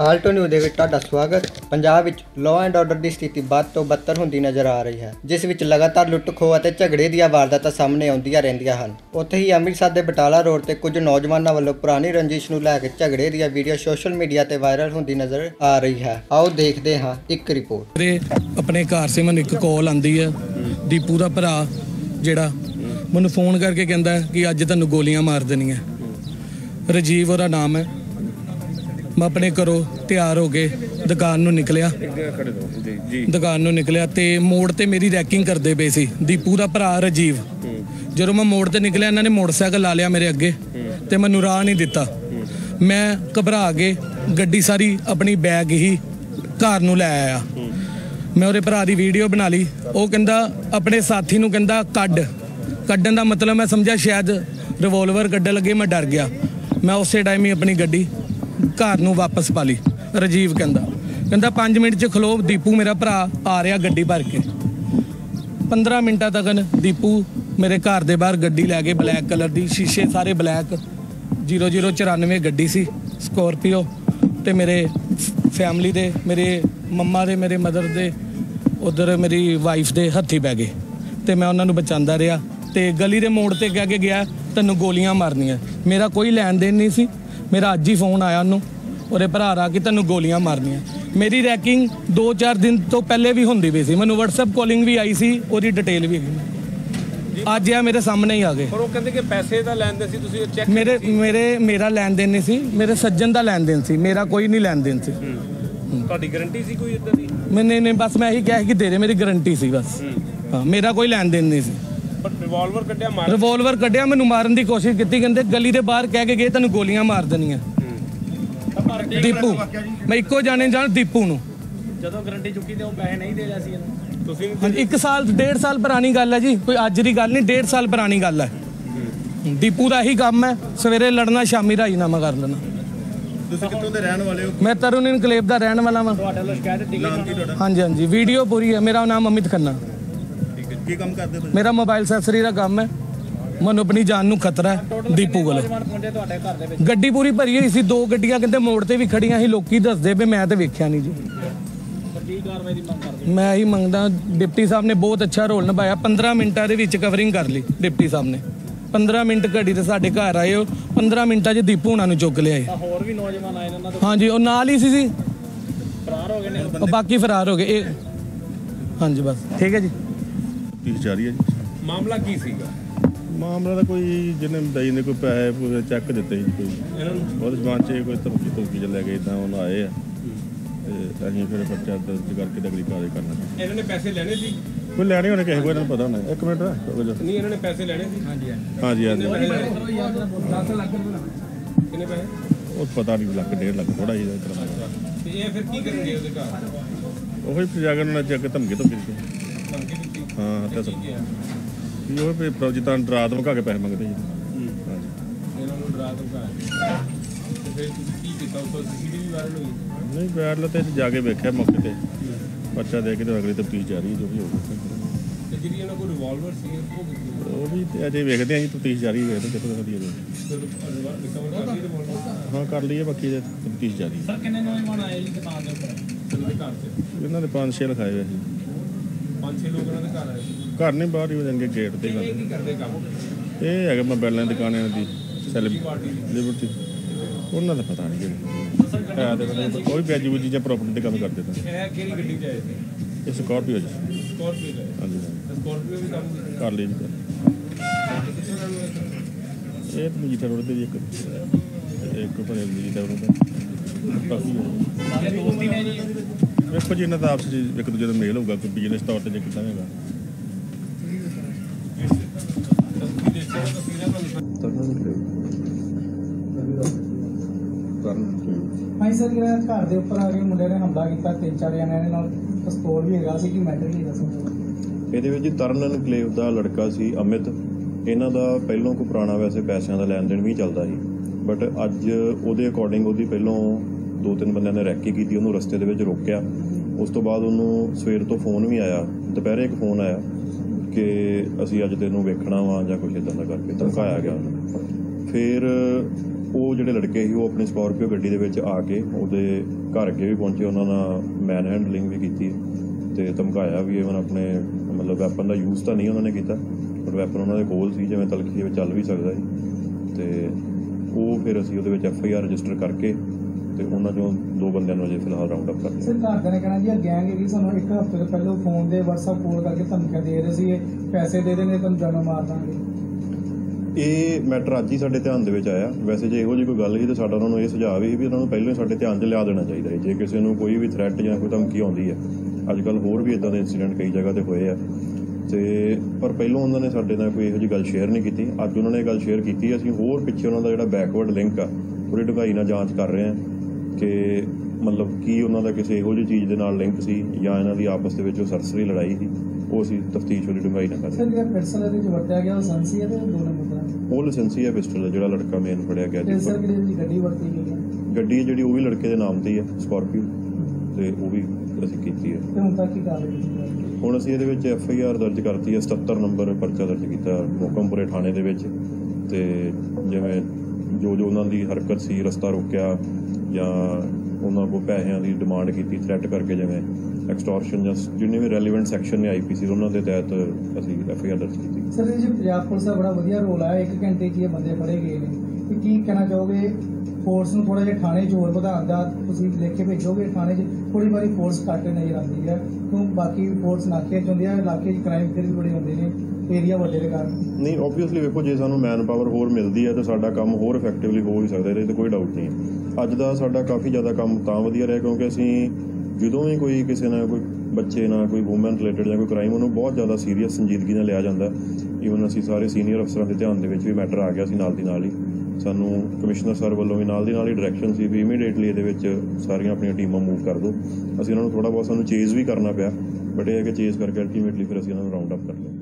Alto news ਦੇ ਵਿੱਚ ਤੁਹਾਡਾ ਸਵਾਗਤ। ਪੰਜਾਬ ਵਿੱਚ ਲਾਅ ਐਂਡ ਆਰਡਰ ਦੀ ਸਥਿਤੀ ਵੱਧ ਤੋਂ ਬੱਤਰ ਹੁੰਦੀ ਨਜ਼ਰ ਆ ਰਹੀ ਹੈ ਜਿਸ ਵਿੱਚ ਲਗਾਤਾਰ ਲੁੱਟ ਖੋਹ ਅਤੇ ਝਗੜੇ ਦੀਆਂ ਵਾਰਦਾਤਾਂ ਸਾਹਮਣੇ ਆਉਂਦੀਆਂ ਰਹਿੰਦੀਆਂ ਹਨ। ਉੱਥੇ ਹੀ ਅੰਮ੍ਰਿਤਸਰ ਦੇ ਬਟਾਲਾ ਰੋਡ ਤੇ ਕੁਝ ਨੌਜਵਾਨਾਂ ਵੱਲੋਂ ਪੁਰਾਣੀ ਰੰਜਿਸ਼ ਨੂੰ ਲੈ ਕੇ ਝਗੜੇ ਦੀਆਂ ਵੀਡੀਓ ਸੋਸ਼ਲ ਮੀਡੀਆ ਤੇ ਵਾਇਰਲ ਹੁੰਦੀ ਨਜ਼ਰ ਆ ਰਹੀ ਹੈ। ਆਓ ਦੇਖਦੇ ਹਾਂ ਇੱਕ ਰਿਪੋਰਟ। ਮੇਰੇ ਆਪਣੇ ਘਰ ਸੇ ਮੈਨੂੰ ਇੱਕ ਕਾਲ ਆਂਦੀ ਹੈ ਦੀਪੂ ਦਾ ਭਰਾ ਜਿਹੜਾ ਮੈਨੂੰ ਫੋਨ ਕਰਕੇ ਕਹਿੰਦਾ ਕਿ ਅੱਜ ਤੁਹਾਨੂੰ ਗੋਲੀਆਂ ਮਾਰ ਦੇਣੀਆਂ। ਰਜੀਵ ਉਹਦਾ ਨਾਮ ਹੈ। ਮੈਂ ਆਪਣੇ ਘਰੋਂ ਤਿਆਰ ਹੋ ਕੇ ਦੁਕਾਨ ਨੂੰ ਨਿਕਲਿਆ। ਦੁਕਾਨ ਨੂੰ ਨਿਕਲਿਆ ਤੇ ਮੋੜ ਤੇ ਮੇਰੀ ਰੈਕਿੰਗ ਕਰਦੇ ਪਏ ਸੀ। ਦੀਪੂ ਦਾ ਭਰਾ ਰਜੀਵ। ਜਦੋਂ ਮੈਂ ਮੋੜ ਤੇ ਨਿਕਲਿਆ, ਇਹਨਾਂ ਨੇ ਮੋਟਰਸਾਈਕਲ ਲਾ ਲਿਆ ਮੇਰੇ ਅੱਗੇ ਤੇ ਮੈਨੂੰ ਰਾਹ ਨਹੀਂ ਦਿੱਤਾ। ਮੈਂ ਘਬਰਾ ਕੇ ਗੱਡੀ ਸਾਰੀ ਆਪਣੀ ਬੈਗ ਹੀ ਘਰ ਨੂੰ ਲੈ ਆਇਆ। ਮੈਂ ਉਹਦੇ ਭਰਾ ਦੀ ਵੀਡੀਓ ਬਣਾ ਲਈ। ਉਹ ਕਹਿੰਦਾ, ਆਪਣੇ ਸਾਥੀ ਨੂੰ ਕਹਿੰਦਾ, ਕੱਢ। ਕੱਢਣ ਦਾ ਮਤਲਬ ਮੈਂ ਸਮਝਿਆ, ਸ਼ਾਇਦ ਰਿਵੋਲਵਰ ਕੱਢਣ ਲੱਗੇ, ਮੈਂ ਡਰ ਗਿਆ। ਮੈਂ ਉਸੇ ਟਾਈਮ ਹੀ ਆਪਣੀ ਗੱਡੀ ਘਰ ਨੂੰ ਵਾਪਸ ਪਾ ਲਈ, ਰਜੀਵ ਕਹਿੰਦਾ। ਕਹਿੰਦਾ 5 ਮਿੰਟ ਚ ਖਲੋ, ਦੀਪੂ ਮੇਰਾ ਭਰਾ ਆ ਰਿਹਾ ਗੱਡੀ ਭਰ ਕੇ। 15 ਮਿੰਟਾਂ ਤੱਕ ਦੀਪੂ ਮੇਰੇ ਘਰ ਦੇ ਬਾਹਰ ਗੱਡੀ ਲੈ ਕੇ ਬਲੈਕ ਕਲਰ ਦੀ, ਸ਼ੀਸ਼ੇ ਸਾਰੇ ਬਲੈਕ 0094 ਗੱਡੀ ਸੀ, ਸਕੋਰਪੀਓ ਤੇ ਮੇਰੇ ਫੈਮਲੀ ਦੇ, ਮੇਰੇ ਮੰਮਾ ਦੇ, ਮੇਰੇ ਮਦਰ ਦੇ, ਉਧਰ ਮੇਰੀ ਵਾਈਫ ਦੇ ਹੱਥੀ ਪੈ ਗਏ ਤੇ ਮੈਂ ਉਹਨਾਂ ਨੂੰ ਬਚਾਉਂਦਾ ਰਿਹਾ ਤੇ ਗਲੀ ਦੇ ਮੋੜ ਤੇ ਕਹਿ ਕੇ ਗਿਆ, ਤੈਨੂੰ ਗੋਲੀਆਂ ਮਾਰਨੀਆਂ। ਮੇਰਾ ਕੋਈ ਲੈਣ ਦੇਣ ਨਹੀਂ ਸੀ। ਮੇਰਾ ਅੱਜ ਹੀ ਫੋਨ ਆਇਆ ਉਹਨੂੰ। ਉਹਦੇ ਭਰਾ ਰਾ ਕਿ ਤੈਨੂੰ ਗੋਲੀਆਂ ਮਾਰਨੀਆਂ। ਮੇਰੀ ਰੈਕਿੰਗ 2-4 ਦਿਨ ਤੋਂ ਪਹਿਲੇ ਵੀ ਹੁੰਦੀ ਪਈ ਸੀ। ਮੈਨੂੰ WhatsApp ਕਾਲਿੰਗ ਵੀ ਆਈ ਸੀ ਉਹਦੀ ਡਿਟੇਲ ਵੀ ਹੈਗੀ ਅੱਜ ਆ ਮੇਰੇ ਸਾਹਮਣੇ ਹੀ ਆ ਗਏ। ਪਰ ਉਹ ਕਹਿੰਦੇ ਕਿ ਪੈਸੇ ਦਾ ਲੈਂਦੇ ਸੀ ਤੁਸੀਂ ਚੈੱਕ ਮੇਰੇ ਮੇਰੇ ਮੇਰਾ ਲੈਣ ਦੇਣ ਨਹੀਂ ਸੀ ਮੇਰੇ ਸੱਜਣ ਦਾ ਲੈਣ ਦੇਣ ਸੀ ਮੇਰਾ ਕੋਈ ਨਹੀਂ ਲੈਣ ਦੇਣ ਸੀ। ਤੁਹਾਡੀ ਗਾਰੰਟੀ ਸੀ ਕੋਈ ਇਦਾਂ ਦੀ? ਮੈਨੇ ਨੇ ਬਸ ਮੈਂ ਇਹੀ ਕਿਹਾ ਕਿ ਤੇਰੇ ਮੇਰੀ ਗਾਰੰਟੀ ਸੀ ਬਸ। ਹਾਂ ਮੇਰਾ ਕੋਈ ਲੈਣ ਦੇਣ ਨਹੀਂ ਸੀ। ਪਰ ਰਿਵਾਲਵਰ ਕੱਢਿਆ ਮਾਰ ਰਿਵੋਲਵਰ ਕੱਢਿਆ ਮੈਨੂੰ ਮਾਰਨ ਦੀ ਕੋਸ਼ਿਸ਼ ਕੀਤੀ ਕਹਿੰਦੇ ਗਲੀ ਦੇ ਬਾਹਰ ਕਹਿ ਕੇ ਗਏ ਤੈਨੂੰ ਗੋਲੀਆਂ ਮਾਰ ਦੇਣੀਆਂ। ਦੀਪੂ ਮੈਂ ਇੱਕੋ ਜਾਣੇ ਜਾਣ ਦੀਪੂ ਨੂੰ। ਜਦੋਂ ਗਰੰਟੀ ਚੁੱਕੀ ਤੇ ਉਹ ਪੈਸੇ ਨਹੀਂ ਦੇ ਰਿਹਾ ਸੀ ਇਹਨੂੰ। ਤੁਸੀਂ 1 ਸਾਲ ਡੇਢ ਸਾਲ ਪੁਰਾਣੀ ਗੱਲ ਹੈ ਜੀ ਕੋਈ ਅੱਜ ਦੀ ਗੱਲ ਨਹੀਂ ਡੇਢ ਸਾਲ ਪੁਰਾਣੀ ਗੱਲ ਹੈ। ਦੀਪੂ ਦਾ ਇਹੀ ਕੰਮ ਹੈ ਸਵੇਰੇ ਲੜਨਾ ਸ਼ਾਮੀ ਰਾਜੀਨਾਮਾ ਕਰ ਲੈਣਾ। ਤੁਸੀਂ ਕਿੱਥੋਂ ਦੇ ਰਹਿਣ ਵਾਲੇ ਹੋ? ਮੈਂ ਤਰੁਣ ਇਨਕਲੇਬ ਦਾ ਰਹਿਣ ਵਾਲਾ ਵਾਂ। ਤੁਹਾਡੇ ਵੱਲੋਂ ਸ਼ਿਕਾਇਤ ਦਿੱਤੀ ਹਾਂਜੀ ਹਾਂਜੀ ਵੀਡੀਓ ਪੂਰੀ ਹੈ ਮੇਰਾ ਨਾਮ ਅਮਿਤ ਖੰਨਾ। ਹੈ ਕੀ ਕੰਮ ਕਰਦੇ ਹੋ ਮੇਰਾ ਮੋਬਾਈਲ ਐਕਸੈਸਰੀ ਦਾ ਕੰਮ ਹੈ। ਮੈਨੂੰ ਆਪਣੀ ਜਾਨ ਨੂੰ ਖਤਰਾ ਹੈ ਦੀਪੂ ਕੋਲ। ਗੱਡੀ ਪੂਰੀ ਭਰੀ ਹੋਈ ਸੀ ਦੋ ਗੱਡੀਆਂ ਕਹਿੰਦੇ ਮੋੜ ਤੇ ਵੀ ਖੜੀਆਂ ਸੀ ਲੋਕੀ ਦੱਸਦੇ ਪਏ ਮੈਂ ਤਾਂ ਵੇਖਿਆ ਨਹੀਂ ਜੀ। ਮੈਂ ਹੀ ਮੰਗਦਾ ਡਿਪਟੀ ਸਾਹਿਬ ਨੇ ਬਹੁਤ ਅੱਛਾ ਰੋਲ ਨਿਭਾਇਆ। 15 ਮਿੰਟਾਂ ਦੇ ਵਿੱਚ ਕਵਰਿੰਗ ਕਰ ਲਈ ਡਿਪਟੀ ਸਾਹਿਬ ਨੇ। 15 ਮਿੰਟ ਘੜੀ ਤੇ ਸਾਡੇ ਘਰ ਆਏ ਉਹ 15 ਮਿੰਟਾਂ 'ਚ ਦੀਪੂ ਹੁਣਾਂ ਨੂੰ ਚੁੱਕ ਲਿਆਏ। ਹੋਰ ਵੀ ਨੌਜਵਾਨ ਆਏ ਨੇ ਉਹਨਾਂ ਤੋਂ ਹਾਂਜੀ ਉਹ ਨਾਲ ਹੀ ਸੀ ਜੀ। ਫਰਾਰ ਹੋ ਗਏ ਨੇ? ਉਹ ਬਾਕੀ ਫਰਾਰ ਹੋ ਗਏ। ਇਹ ਹਾਂਜੀ ਬਸ। ਠੀਕ ਹੈ ਜੀ। ਪੀਸ ਜਾਰੀ ਹੈ ਜੀ? ਮਾਮਲਾ ਕੀ ਸੀਗਾ? ਮਾਮਲਾ ਦਾ ਕੋਈ ਜਿਹਨੇ ਦਈ ਨੇ ਕੋਈ ਪੈਸੇ ਪੂਰੇ ਚੈੱਕ ਦਿੱਤੇ ਜੀ ਕੋਈ। ਇਹਨਾਂ ਨੂੰ? ਉਹਦੇ ਸਮਾਨ 'ਚ ਕੋਈ ਧਮਕੀ ਧਮਕੀ ਚ ਲੈ ਗਏ ਤਾਂ ਉਹ ਆਏ ਆ। ਤੇ ਅਸੀਂ ਫਿਰ ਪਰਚਾ ਦਰਜ ਕਰਕੇ ਅਗਲੀ ਕਾਰਵਾਈ ਕਰਨਾ ਇਹਨਾਂ ਨੇ ਪੈਸੇ ਲੈਣੇ ਸੀ? ਕੋਈ ਲੈਣੇ ਹੋਣੇ ਕਿਸੇ ਕੋਈ ਇਹਨਾਂ ਨੂੰ ਪਤਾ ਹੋਣਾ। ਇੱਕ ਮਿੰਟ ਰੁਕੋ ਜੀ। ਨਹੀਂ ਇਹਨਾਂ ਨੇ ਪੈਸੇ ਲੈਣੇ ਸੀ? ਹਾਂਜੀ ਹਾਂਜੀ। ਹਾਂਜੀ ਕਿੰਨੇ ਪੈਸੇ ਉਹ ਪਤਾ ਨਹੀਂ ਲੱਖ ਡੇਢ ਲੱਖ ਥੋੜਾ ਜਿਹਾ ਕਰਾਂਗਾ ਤੇ ਇਹ ਫਿਰ ਕੀ ਕਰਨਗੇ ਉਹਦੇ ਘਰ? ਉਹੀ ਫਿਰ ਜਾ ਕੇ ਉਹਨਾਂ ਚੈੱਕ ਧਮਕੀ ਧਮਕੀ ਦਿੱਤੀ। ਧਮਕੀ ਦਿੱਤੀ ਹਾਂ ਤੇ ਉਹ ਵੀ ਤਾਂ ਡਰਾ ਧਮਕਾ ਕੇ ਪੈਸੇ ਮੰਗਦੇ ਜੀ ਇਹਨਾਂ ਨੂੰ ਡਰਾ ਧਮਕਾ ਤੇ ਫਿਰ ਤੁਸੀਂ ਕੀ ਕੀਤਾ? ਉਸ ਤੋਂ ਸੀਸੀਟੀਵੀ ਵਾਇਰਲ ਹੋਈ? ਨਹੀਂ ਬੈਠ ਤੇ ਜਾ ਕੇ ਵੇਖਿਆ ਮੌਕੇ ਤੇ। ਪਰਚਾ ਦੇ ਕੇ ਤੇ ਅਗਲੀ ਤਫਤੀਸ਼ ਜਾਰੀ ਜੋ ਵੀ ਹੋਊਗਾ। ਤੇ ਜਿਹੜੀ ਇਹਨਾਂ ਕੋਲ ਰਿਵਾਲਵਰ ਸੀ ਉਹ ਵੀ ਤੇ ਅਜੇ ਵੇਖਦੇ ਆਂ ਜੀ ਤਫਤੀਸ਼ ਜਾਰੀ ਵੇਖਦੇ ਕਿੱਥੋਂ ਤੱਕ ਦੀ ਹੈ। ਹਾਂ ਕਰ ਲਈਏ ਬਾਕੀ ਦੇ ਤਫਤੀਸ਼ ਜਾਰੀ। ਸਰ ਕਿੰਨੇ ਨੌਜਵਾਨ ਆਏ ਜੀ ਦੁਕਾਨ ਦੇ ਉੱਪਰ? ਉਹਦੇ ਘਰ ਤੇ ਇਹਨਾਂ ਦੇ ਪੰਜ ਛੇ ਲਿਖਾਏ ਹੋਏ ਸੀ। ਪੰਜ ਛੇ ਲੋਕ ਇਹਨਾਂ ਦੇ ਘਰ ਆਏ ਸੀ। ਘਰ ਨਹੀਂ ਬਾਹਰ ਹੀ ਹੋ ਜਾਣਗੇ ਗੇਟ ਤੇ ਇਹ ਗੱਲ ਕੀ ਕਰਦੇ ਕੰਮ? ਇਹ ਹੈਗਾ ਮੋਬਾਈਲਾਂ ਦੀ ਦੁਕਾਨ ਦੀ ਸੈਲਿਬ ਪਾਰਟੀ ਦੀ। ਲਿਬਰਟੀ ਉਹਨਾਂ ਦਾ ਪਤਾ ਨਹੀਂ ਹੈ ਤੇ ਕੋਈ ਵੀ ਅਜੀਬ ਚੀਜ਼ਾਂ ਪ੍ਰਾਪਰਟੀ ਦੇ ਕੰਮ ਕਰਦੇ ਤਾਂ। ਇਹ ਕਿਹੜੀ ਗੱਡੀ ਚ ਆਏ ਸੀ? ਇਹ ਸਕਾਰਪੀਓ ਜੀ ਸਕਾਰਪੀਓ ਹਾਂਜੀ। ਸਕਾਰਪੀਓ ਵੀ ਕੰਮ ਕਰ ਲਈ ਜੀ? ਇਹ ਤਾਂ ਮਜੀਠਾ ਰੋਡ ਤੇ ਇੱਕ ਇੱਕ ਭਰੇ ਮਜੀਠਾ ਰੋਡ ਤੇ। ਜੀ ਵੇਖੋ ਜੀ ਇਹਨਾਂ ਦਾ ਆਪਸ ਵਿੱਚ ਇੱਕ ਦੂਜੇ ਦਾ ਮੇਲ ਹੋਊਗਾ ਕੋਈ ਬਿਜ਼ਨਸ ਤੌਰ ਤੇ ਜੇ ਕਿਦਾਂ ਹੈਗਾ ਭਾਈ ਸਰ ਜਿਹੜਾ ਘਰ ਦੇ ਉੱਪਰ ਆ ਕੇ ਮੁੰਡੇ ਨੇ ਹਮਲਾ ਕੀਤਾ ਤਿੰਨ ਚਾਰ ਜਣਿਆਂ ਨੇ ਨਾਲ ਪਿਸਤੌਲ ਵੀ ਹੈਗਾ ਸੀ ਕਿ ਮੈਟਰ ਕੀ ਦੱਸੋ ਇਹਦੇ ਵਿੱਚ ਜੀ ਤਰਨ ਇਨਕਲੇਵ ਦਾ ਲੜਕਾ ਸੀ ਅਮਿਤ। ਇਹਨਾਂ ਦਾ ਪਹਿਲੋਂ ਕੋ ਪੁਰਾਣਾ ਵੈਸੇ ਪੈਸਿਆਂ ਦਾ ਲੈਣ ਦੇਣ ਵੀ ਚੱਲਦਾ ਸੀ ਬਟ ਅੱਜ ਉਹਦੇ ਅਕੋਰਡਿੰਗ ਉਹਦੀ ਪਹਿਲੋਂ ਦੋ ਤਿੰਨ ਬੰਦਿਆਂ ਨੇ ਰੈਕੀ ਕੀਤੀ, ਉਹਨੂੰ ਰਸਤੇ ਦੇ ਵਿੱਚ ਰੋਕਿਆ। ਉਸ ਤੋਂ ਬਾਅਦ ਉਹਨੂੰ ਸਵੇਰ ਤੋਂ ਫੋਨ ਵੀ ਆਇਆ, ਦੁਪਹਿਰੇ ਇੱਕ ਫੋਨ ਆਇਆ ਕਿ ਅਸੀਂ ਅੱਜ ਤੈਨੂੰ ਵੇਖਣਾ ਵਾ ਜਾਂ ਕੁਝ ਇਦਾਂ ਦਾ ਕਰਕੇ ਧਮਕਾਇਆ ਗਿਆ ਉਹਨੂੰ। ਫਿਰ ਉਹ ਜਿਹੜੇ ਲੜਕੇ ਸੀ, ਉਹ ਆਪਣੀ ਸਕਾਰਪੀਓ ਗੱਡੀ ਦੇ ਵਿੱਚ ਆ ਕੇ ਉਹਦੇ ਘਰ ਅੱਗੇ ਵੀ ਪਹੁੰਚੇ, ਉਹਨਾਂ ਨਾਲ ਮੈਨ ਹੈਂਡਲਿੰਗ ਵੀ ਕੀਤੀ ਤੇ ਧਮਕਾਇਆ ਵੀ ਇਵਨ ਆਪਣੇ ਮਤਲਬ ਵੈਪਨ ਦਾ ਯੂਜ਼ ਤਾਂ ਨਹੀਂ ਉਹਨਾਂ ਨੇ ਕੀਤਾ ਪਰ ਵੈਪਨ ਉਹਨਾਂ ਦੇ ਕੋਲ ਸੀ, ਜਿਵੇਂ ਤਲਖੀ ਦੇ ਵਿੱਚ ਚੱਲ ਵੀ ਸਕਦਾ ਸੀ। ਤੇ ਉਹ ਫਿਰ ਅਸੀਂ ਉਹਦੇ ਵਿੱਚ ਐਫ ਆਈ ਆਰ ਰਜਿਸਟਰ ਕਰਕੇ ਤੇ ਉਹਨਾਂ ਚੋਂ ਦੋ ਬੰਦਿਆਂ ਨੂੰ ਅਜੇ ਫਿਲਹਾਲ ਰਾਉਂਡ ਅਪ ਕਰ ਲਿਆ ਸਰ ਘਰਦਿਆਂ ਨੇ ਕਹਿਣਾ ਜੀ ਇਹ ਗੈਂਗ ਹੈਗੀ ਸਾਨੂੰ ਇੱਕ ਹਫ਼ਤੇ ਤੋਂ ਪਹਿਲਾਂ ਫੋਨ ਦੇ WhatsApp ਕਾਲ ਕਰਕੇ ਧਮਕੀਆਂ ਦੇ ਰਹੇ ਸੀ ਪੈਸੇ ਦੇ ਦੇਣੇ ਤੁਹਾਨੂੰ ਜਾਨੋਂ ਮਾਰ ਦਾਂਗੇ। ਇਹ ਮੈਟਰ ਅੱਜ ਹੀ ਸਾਡੇ ਧਿਆਨ ਦੇ ਵਿੱਚ ਆਇਆ। ਵੈਸੇ ਜੇ ਇਹੋ ਜਿਹੀ ਕੋਈ ਗੱਲ ਸੀ ਤਾਂ ਸਾਡਾ ਉਹਨਾਂ ਨੂੰ ਇਹ ਸੁਝਾਅ ਵੀ ਵੀ ਉਹਨਾਂ ਨੂੰ ਪਹਿਲਾਂ ਹੀ ਸਾਡੇ ਧਿਆਨ 'ਚ ਲਿਆ ਦੇਣਾ ਚਾਹੀਦਾ ਹੈ ਜੇ ਕਿਸੇ ਨੂੰ ਕੋਈ ਵੀ ਥ੍ਰੈਟ ਜਾਂ ਕੋਈ ਧਮਕੀ ਆਉਂਦੀ ਹੈ। ਅੱਜ ਕੱਲ ਹੋਰ ਵੀ ਇਦਾਂ ਦੇ ਇਨਸੀਡੈਂਟ ਕਈ ਜਗ੍ਹਾ ਤੇ ਹੋਏ ਆ। ਤੇ ਪਰ ਪਹਿਲਾਂ ਉਹਨਾਂ ਨੇ ਸਾਡੇ ਨਾਲ ਕੋਈ ਇਹੋ ਜਿਹੀ ਗੱਲ ਸ਼ੇਅਰ ਨਹੀਂ ਕੀਤੀ। ਅੱਜ ਉਹਨਾਂ ਨੇ ਇਹ ਗੱਲ ਸ਼ੇਅਰ ਕੀਤੀ ਅਸੀਂ ਹੋਰ ਪਿੱਛੇ ਉਹਨਾਂ ਦਾ ਜਿਹੜਾ ਬੈਕਵਰਡ ਲਿੰਕ ਆ ਪੂਰੀ ਢੁਕਾਈ ਨਾਲ ਜਾਂਚ ਕਰ ਰਹੇ ਹਾਂ। ਕਿ ਮਤਲਬ ਕੀ ਉਹਨਾਂ ਦਾ ਕਿਸੇ ਇਹੋ ਜਿਹੀ ਚੀਜ਼ ਦੇ ਨਾਲ ਲਿੰਕ ਸੀ ਜਾਂ ਇਹਨਾਂ ਦੀ ਆਪਸ ਦੇ ਵਿੱਚ ਉਹ ਸਰਸਰੀ ਲੜਾਈ ਸੀ ਉਹ ਅਸੀਂ ਤਫਤੀਸ਼ ਵਾਲੀ ਢੁਕਾਈ ਨਾਲ ਕਰ ਸਰ ਜਿਹੜਾ ਪਿਸਟਲ ਇਹਦੇ ਵਿੱਚ ਵਰਤਿਆ ਗਿਆ ਉਹ ਸੰਸੀ ਹੈ ਤੇ ਦੋ? ਨੰਬਰ ਉਹ ਲਾਇਸੈਂਸੀ ਹੈ ਪਿਸਟਲ ਜਿਹੜਾ ਲੜਕਾ ਮੇਨ ਫੜਿਆ ਗਿਆ ਜੀ। ਸਰ ਕਿਹੜੀ ਗੱਡੀ ਵਰਤੀ ਗਈ ਹੈ? ਗੱਡੀ ਜਿਹੜੀ ਉਹ ਵੀ ਲੜਕੇ ਦੇ ਨਾਮ ਤੇ ਹੀ ਹੈ ਸਕਾਰਪੀਓ ਤੇ ਉਹ ਵੀ ਅਸੀਂ ਕੀਤੀ ਹੈ। ਹੁਣ ਤੱਕ ਕੀ ਜਾ ਰਹੀ ਹੁਣ ਅਸੀਂ ਇਹਦੇ ਵਿੱਚ ਐਫ ਆਈ ਆਰ ਦਰਜ ਕਰਤੀ ਹੈ 77 ਨੰਬਰ ਪਰਚਾ ਦਰਜ ਕੀਤਾ ਮੋਕਮਪੁਰੇ ਥਾਣੇ ਦੇ ਵਿੱਚ। ਤੇ ਜਿਵੇਂ ਜੋ ਜੋ ਉਹਨਾਂ ਦੀ ਹਰਕਤ ਸੀ ਰਸਤਾ ਰੋਕਿਆ ਜਾਂ ਉਹਨਾਂ ਕੋਲ ਪੈਸਿਆਂ ਦੀ ਡਿਮਾਂਡ ਕੀਤੀ ਥ੍ਰੈਟ ਕਰਕੇ ਜਿਵੇਂ ਐਕਸਟੋਰਸ਼ਨ ਜਾਂ ਜਿੰਨੇ ਵੀ ਰੈਲੇਵੈਂਟ ਸੈਕਸ਼ਨ ਨੇ ਆਈਪੀਸੀ ਉਹਨਾਂ ਦੇ ਤਹਿਤ ਅਸੀਂ ਐਫ ਆਈ ਆਰ ਦਰਜ ਕੀਤੀ। ਸਰ ਇਹ ਜੀ ਪੰਜਾਬ ਪੁਲਿਸ ਦਾ ਬੜਾ ਵਧੀਆ ਰੋਲ ਹੈ ਇੱਕ ਘੰਟੇ 'ਚ ਇਹ ਬੰਦੇ ਫੜੇ ਗਏ ਨੇ। ਕੀ ਕਹਿਣਾ ਚਾਹੋਗੇ? ਫੋਰਸ ਨੂੰ ਥੋੜਾ ਜਿਹਾ ਥਾਣੇ ਹੋਰ ਵਧਾਉਣ ਦਾ ਤੁਸੀਂ ਲਿਖ ਕੇ ਭੇਜੋਗੇ? ਥਾਣੇ 'ਚ ਥੋੜੀ ਵਾਰੀ ਫੋਰਸ ਘੱਟ ਨਜ਼ਰ ਆਉਂਦੀ ਹੈ। ਕਿਉਂ? ਬਾਕੀ ਫੋਰਸ ਨਾਕੇ 'ਚ ਹੁੰਦੀ ਹੈ ਇਲਾਕੇ 'ਚ ਕ੍ਰਾਈਮ ਫਿਰ ਵੀ ਬੜੇ ਹੁੰਦੇ ਨੇ ਏਰੀਆ ਵੱਡੇ ਦੇ ਕਾਰਨ। ਨਹੀਂ ਆਬਵੀਅਸਲੀ ਵੇਖੋ ਜੇ ਸਾਨੂੰ ਮੈਨ ਪਾਵਰ ਹੋਰ ਮਿਲਦੀ ਹੈ ਤਾਂ ਸਾਡਾ ਕੰਮ ਹੋਰ ਇਫੈਕਟਿਵਲੀ ਹੋ ਹੀ ਸਕਦਾ ਇਹਦੇ ਤੇ ਕੋਈ ਡਾਊਟ ਨਹੀਂ ਹੈ। ਅੱਜ ਦਾ ਸਾਡਾ ਕਾਫੀ ਜ਼ਿਆਦਾ ਕੰਮ ਤਾਂ ਵਧੀਆ ਰਿਹਾ ਕਿਉਂਕਿ ਅਸੀਂ ਜਦੋਂ ਵੀ ਕੋਈ ਕਿਸੇ ਨਾਲ ਕੋਈ ਬੱਚੇ ਨਾਲ ਕੋਈ ਔਮਨ ਰਿਲੇਟਡ ਜਾਂ ਕੋਈ ਕ੍ਰਾਈਮ ਉਹਨੂੰ ਬਹੁਤ ਜ਼ਿਆਦਾ ਸੀਰੀਅਸ ਸੰਜੀਦਗੀ ਨਾਲ ਲਿਆ ਜਾਂਦਾ। ਈਵਨ ਅਸੀਂ ਸਾਰੇ ਸੀਨੀਅਰ ਅਫਸਰਾਂ ਦੇ ਧਿਆਨ ਦੇ ਵਿੱਚ ਵੀ ਮੈਟਰ ਆ ਗਿਆ ਸੀ ਨਾਲ ਦੀ ਨਾਲ ਹੀ। ਸਾਨੂੰ ਕਮਿਸ਼ਨਰ ਸਰ ਵੱਲੋਂ ਵੀ ਨਾਲ ਦੀ ਨਾਲ ਹੀ ਡਾਇਰੈਕਸ਼ਨ ਸੀ ਵੀ ਇਮੀਡੀਏਟਲੀ ਇਹਦੇ ਵਿੱਚ ਸਾਰੀਆਂ ਆਪਣੀਆਂ ਟੀਮਾਂ ਮੂਵ ਕਰ ਦਿਓ ਅਸੀਂ ਇਹਨਾਂ ਨੂੰ ਥੋੜਾ ਬਹੁਤ ਸਾਨੂੰ ਚੇਜ਼ ਵੀ ਕਰਨਾ ਪਿਆ ਬਟ ਇਹ ਹੈ ਕਿ ਚੇਜ਼ ਕਰਕੇ ਅਲਟੀਮੇਟਲੀ ਫਿਰ ਅਸੀਂ ਇਹਨਾਂ ਨੂੰ ਰਾਉਂਡ ਅਪ ਕਰ ਲਿਆ।